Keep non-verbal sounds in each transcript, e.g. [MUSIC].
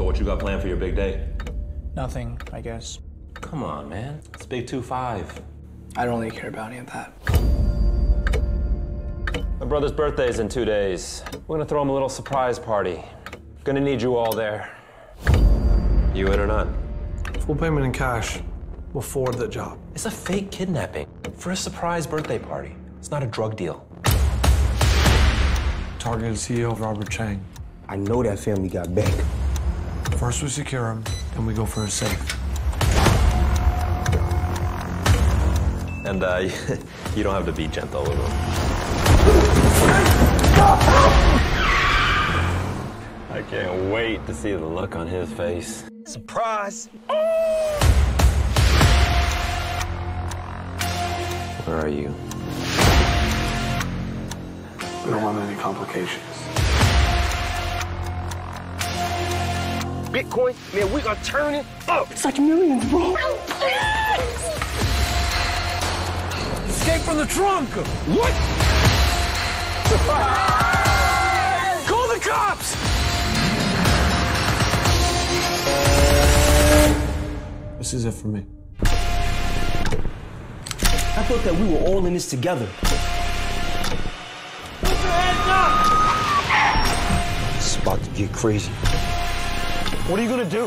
So what you got planned for your big day? Nothing, I guess. Come on, man. It's Big 2-5. I don't really care about any of that. My brother's birthday is in two days. We're gonna throw him a little surprise party. Gonna need you all there. You in or not? Full payment in cash. We'll forward that job. It's a fake kidnapping for a surprise birthday party. It's not a drug deal. Targeted CEO Robert Chang. I know that family got back. First we secure him, then we go for a safe. And uh, [LAUGHS] you don't have to be gentle with him. I can't wait to see the look on his face. Surprise! Where are you? We don't want any complications. Bitcoin, man, we gonna turn it up. It's like millions, bro. Escape from the trunk! What? Call the cops! This is it for me. I thought that we were all in this together. It's about to get crazy. What are you gonna do?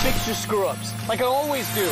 Fix your screw ups, like I always do.